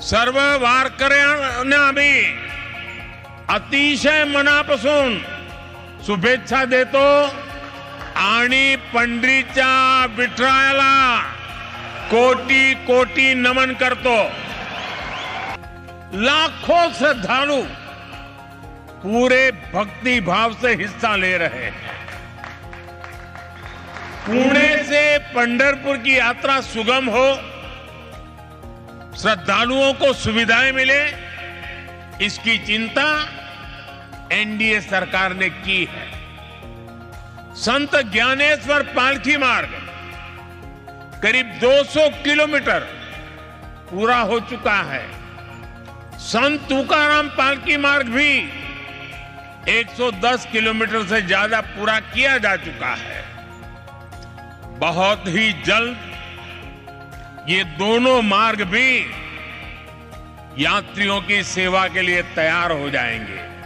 सर्व वारकऱ्यांना अतिशय मनापासून शुभेच्छा देतो आणि पंढरीच्या विठरायाला कोटी कोटी नमन करतो. लाखों श्रद्धालु पूरे भक्ति भाव से हिस्सा ले रहे हैं। पुणे से पंढरपुर की यात्रा सुगम हो श्रद्धालुओं को सुविधाएँ मिले, इसकी चिंता एनडीए सरकार ने की है। संत ज्ञानेश्वर पालकी मार्ग करीब 200 किलोमीटर पूरा हो चुका है। संत तुकाराम पालकी मार्ग भी 110 किलोमीटर से ज़्यादा पूरा किया जा चुका है। बहुत ही जल्द ये दोनों मार्ग भी यात्रियों की सेवा के लिए तैयार हो जाएँगे।